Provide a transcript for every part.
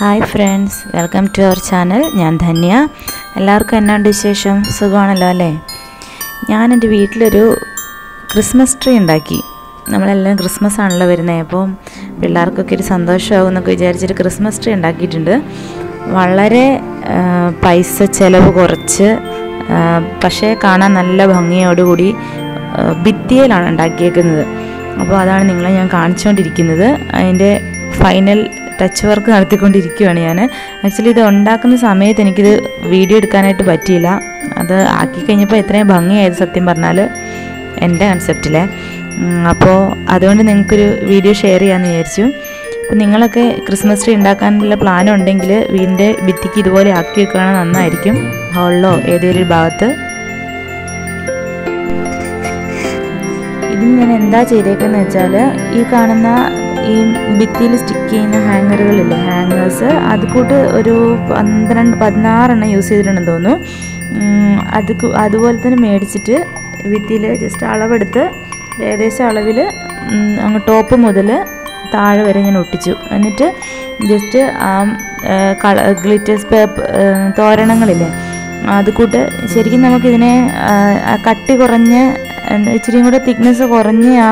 Hi friends welcome to our channel ഞാൻ ധന്യ. എല്ലാവർക്കും എന്നാണ്ട് വിശേഷം? സുഖമാണല്ലോ അല്ലേ? ഞാൻ എന്റെ വീട്ടിലൊരു ക്രിസ്മസ് ട്രീ ഉണ്ടാക്കി. നമ്മളെല്ലാം ക്രിസ്മസ് ആണല്ലോ വരുന്നത് അപ്പോൾ പിള്ളേർക്കൊക്കെ ഒരു സന്തോഷമാകും എന്നൊക്കെ വിചാരിച്ചിട്ട് ക്രിസ്മസ് ട്രീ ഉണ്ടാക്കിയിട്ടുണ്ട്. വളരെ പൈസ ചിലവ് കുറച്ച് പക്ഷേ കാണാൻ നല്ല ഭംഗിയോടുകൂടി ഭിത്തിയിലാണ് ഉണ്ടാക്കിയേക്കുന്നത്. അപ്പോൾ അതാണ് നിങ്ങളെ ഞാൻ കാണിച്ചുകൊണ്ടിരിക്കുന്നത്. അതിന്റെ ഫൈനൽ ടച്ച് വർക്ക് നടത്തിക്കൊണ്ടിരിക്കുകയാണ് ഞാൻ ആക്ച്വലി ഇത് ഉണ്ടാക്കുന്ന സമയത്ത് എനിക്കിത് വീഡിയോ എടുക്കാനായിട്ട് പറ്റിയില്ല. അത് ആക്കി കഴിഞ്ഞപ്പോൾ ഇത്രയും ഭംഗിയായത് സത്യം പറഞ്ഞാൽ എന്റെ കൺസെപ്റ്റിലെ അപ്പോൾ അതുകൊണ്ട് നിങ്ങൾക്കൊരു വീഡിയോ ഷെയർ ചെയ്യാമെന്ന് വിചാരിച്ചു. അപ്പോൾ നിങ്ങളൊക്കെ ക്രിസ്മസ് ട്രീ ഉണ്ടാക്കാനുള്ള പ്ലാൻ ഉണ്ടെങ്കിൽ വീടിന്റെ ഭിത്തിക്ക് ഇതുപോലെ ആക്കി വെക്കുകയാണെങ്കിൽ നന്നായിരിക്കും. ഹോളിലോ ഏതെങ്കിലും ഭാഗത്ത്. ഇതിന് ഞാൻ എന്താ ചെയ്തേക്കെന്ന് വെച്ചാൽ ഈ കാണുന്ന ഈ ഭിത്തിയിൽ സ്റ്റിക്ക് ചെയ്യുന്ന ഹാങ്ങറുകളില്ലേ? ഹാങ്ങേഴ്സ്. അത് കൂട്ട് ഒരു പന്ത്രണ്ട് പതിനാറെണ്ണം യൂസ് ചെയ്തിട്ടുണ്ടെന്ന് തോന്നുന്നു. അത് അതുപോലെ തന്നെ മേടിച്ചിട്ട് ഭിത്തിയിൽ ജസ്റ്റ് അളവെടുത്ത് ഏകദേശം അളവിൽ അങ്ങ് ടോപ്പ് മുതൽ താഴെ വരെ ഞാൻ ഒട്ടിച്ചു. എന്നിട്ട് ജസ്റ്റ് ആ കള ഗ്ലിറ്റേഴ്സ് പേപ്പർ തോരണങ്ങളില്ലേ? അത് കൂട്ട് ശരിക്കും നമുക്കിതിനെ കട്ടി കുറഞ്ഞ് ഇച്ചിരിയും കൂടെ തിക്നെസ് കുറഞ്ഞ് ആ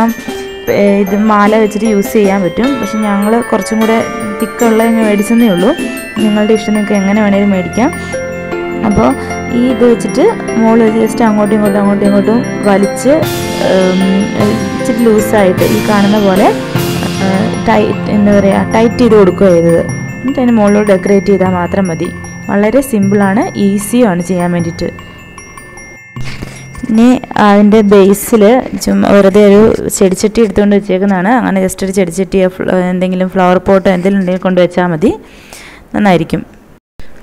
ഇത് മാല വെച്ചിട്ട് യൂസ് ചെയ്യാൻ പറ്റും. പക്ഷെ ഞങ്ങൾ കുറച്ചും കൂടെ തിക്കുള്ള മേടിച്ചെന്നേ ഉള്ളൂ. നിങ്ങളുടെ ഇഷ്ടം നിങ്ങൾക്ക് എങ്ങനെ വേണേലും മേടിക്കാം. അപ്പോൾ ഈ ഇത് വെച്ചിട്ട് മോൾ ജസ്റ്റ് അങ്ങോട്ടും ഇങ്ങോട്ടും അങ്ങോട്ടും ഇങ്ങോട്ടും വലിച്ച് ഇച്ചിരി ലൂസായിട്ട് ഈ കാണുന്ന പോലെ ടൈറ്റ് എന്താ പറയുക ടൈറ്റ് ചെയ്ത് കൊടുക്കുക ചെയ്തത്. എന്നിട്ട് അതിന് മുകളിലോട്ട് ഡെക്കറേറ്റ് ചെയ്താൽ മാത്രം മതി. വളരെ സിമ്പിളാണ് ഈസിയുമാണ് ചെയ്യാൻ വേണ്ടിയിട്ട്. ഇനി അതിന്റെ ബേസിൽ ചുമ്മാ വെറുതെ ഒരു ചെടിച്ചട്ടി എടുത്തുകൊണ്ട് വെച്ചേക്കുന്നതാണ്. അങ്ങനെ ജസ്റ്റ് ഒരു ചെടിച്ചട്ടി എന്തെങ്കിലും ഫ്ലവർ പോട്ടോ എന്തെങ്കിലും ഉണ്ടെങ്കിൽ കൊണ്ട് വെച്ചാൽ മതി. നന്നായിരിക്കും.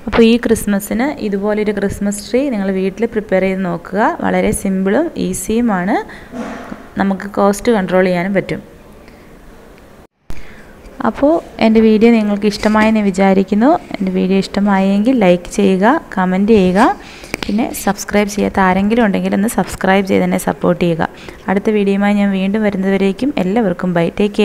അപ്പോൾ ഈ ക്രിസ്മസിന് ഇതുപോലൊരു ക്രിസ്മസ് ട്രീ നിങ്ങൾ വീട്ടിൽ പ്രിപ്പയർ ചെയ്ത് നോക്കുക. വളരെ സിമ്പിളും ഈസിയുമാണ് നമുക്ക് കോസ്റ്റ് കൺട്രോൾ ചെയ്യാനും പറ്റും. അപ്പോൾ എന്റെ വീഡിയോ നിങ്ങൾക്ക് ഇഷ്ടമായെന്ന് വിചാരിക്കുന്നു. എന്റെ വീഡിയോ ഇഷ്ടമായെങ്കിൽ ലൈക്ക് ചെയ്യുക കമന്റ് ചെയ്യുക. പിന്നെ സബ്സ്ക്രൈബ് ചെയ്യാത്ത ആരെങ്കിലും ഉണ്ടെങ്കിൽ ഒന്ന് സബ്സ്ക്രൈബ് ചെയ്ത് എന്നെ സപ്പോർട്ട് ചെയ്യുക. അടുത്ത വീഡിയോയുമായി ഞാൻ വീണ്ടും വരുന്നതുവരേക്കും എല്ലാവർക്കും ബൈ ടേക്ക് കെയർ